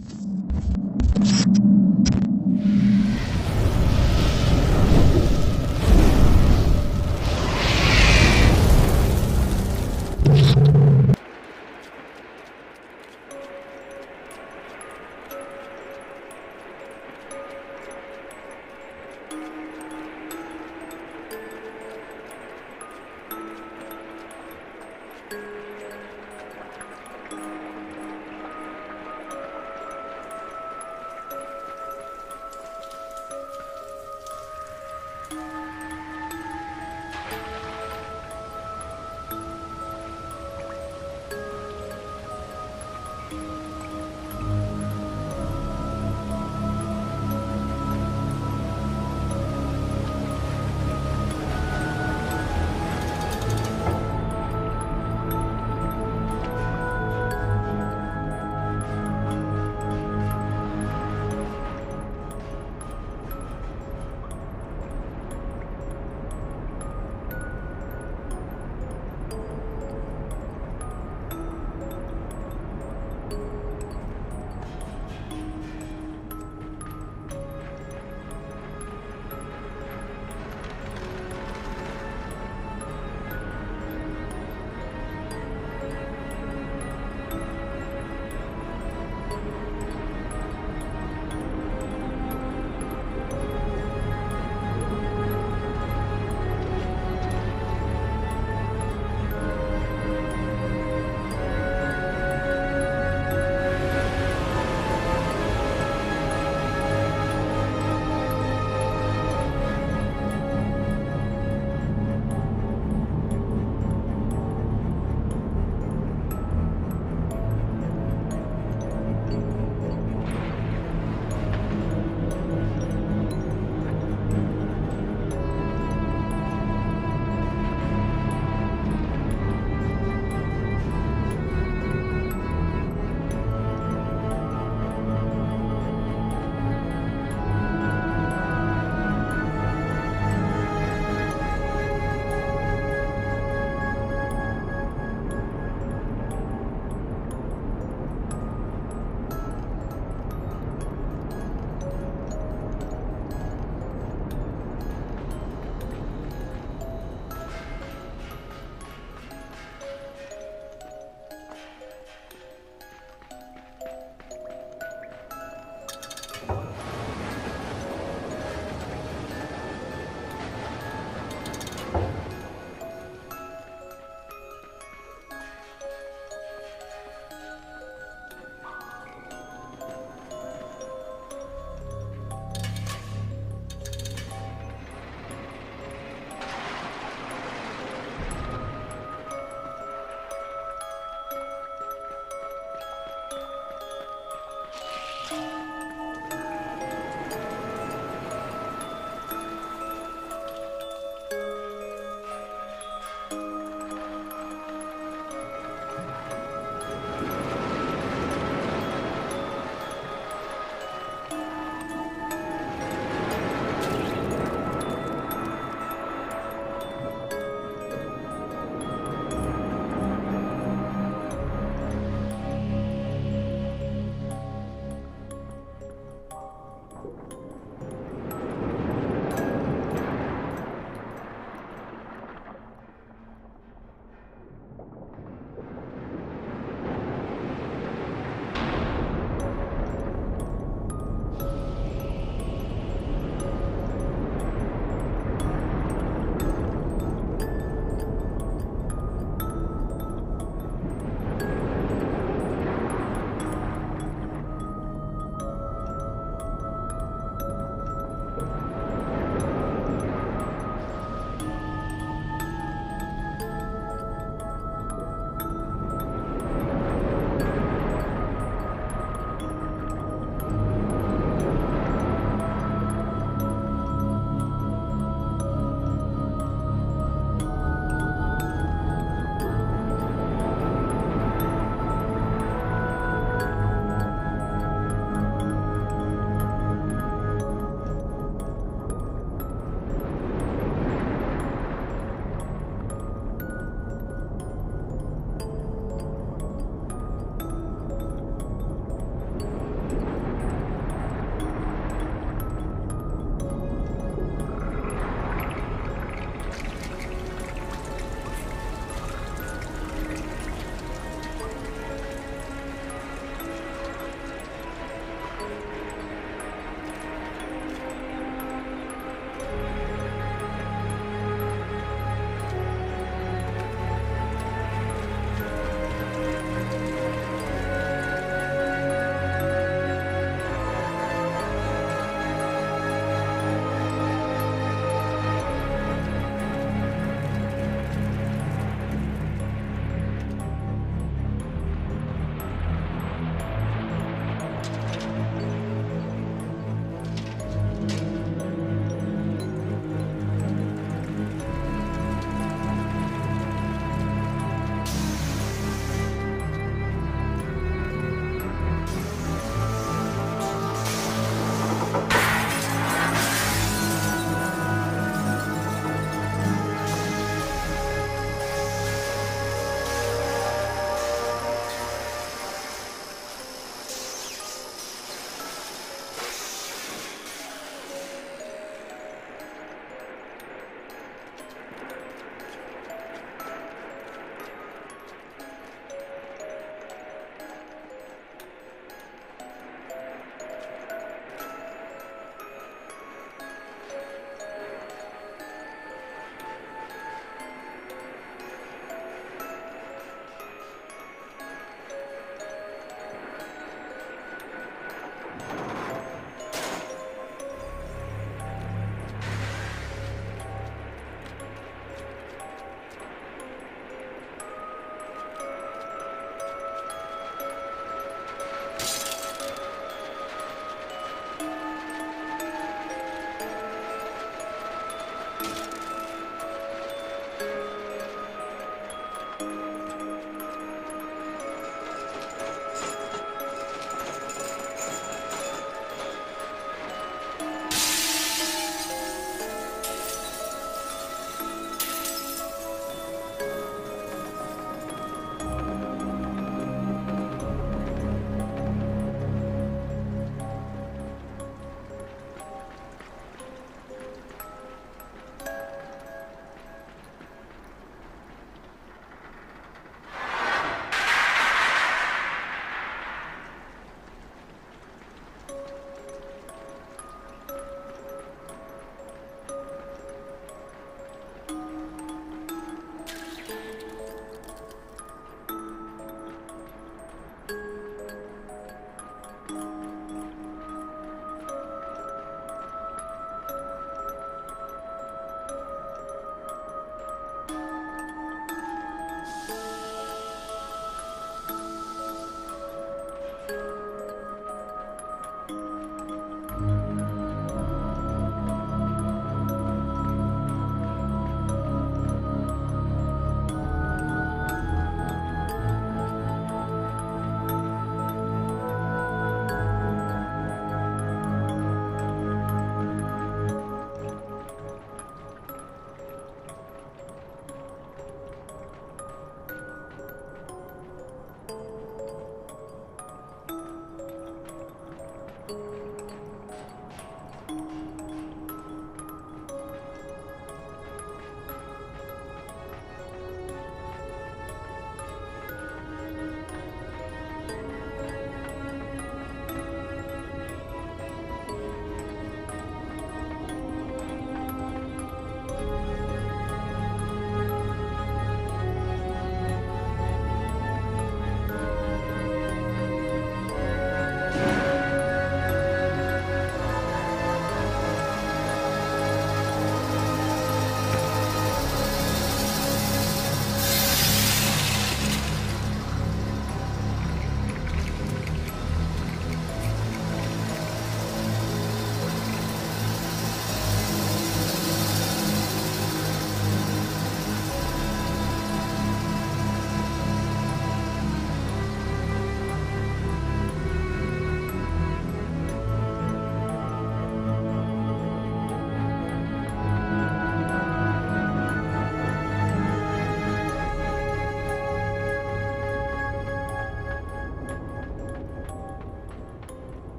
you